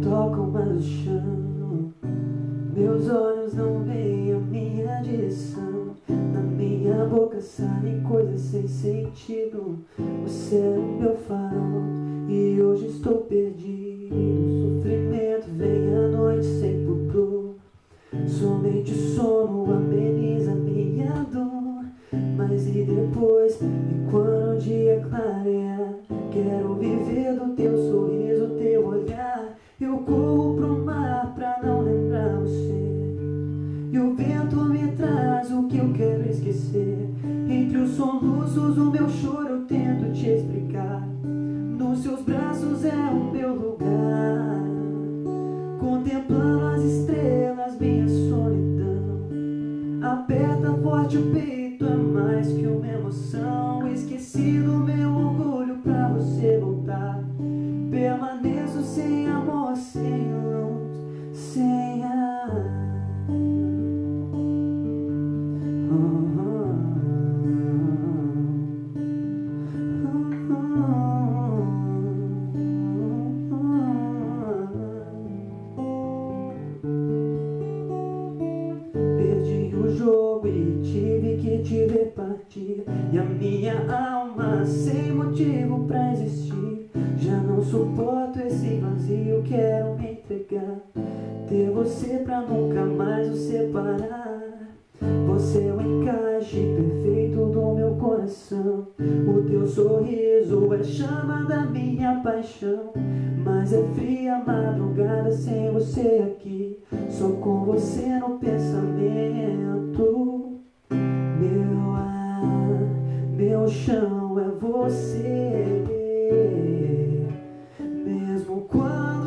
do chão. Meus olhos não veem a minha direção. Na minha boca saem coisas sem sentido. Você é o meu farol e hoje estou perdido. O sofrimento vem à noite sem pudor. Somente o sono ameniza minha dor. Mas e depois, e quando o dia clarear Quero viver do teu Soluços o meu choro eu tento te explicar. Nos seus braços é o meu lugar. Contemplando as estrelas, minha solidão. Aperta forte o peito, é mais que uma emoção. Esqueci do meu orgulho pra você voltar. Permaneço sem amor, sem luz, tive que te ver partir. E a minha alma sem motivo pra existir. Já não suporto esse vazio, quero me entregar. Ter você pra nunca mais nos separar. Você é o encaixe perfeito do meu coração. O teu sorriso é chama da minha paixão. Mas é fria madrugada sem você aqui. Só com você no pensamento chão é você, mesmo quando.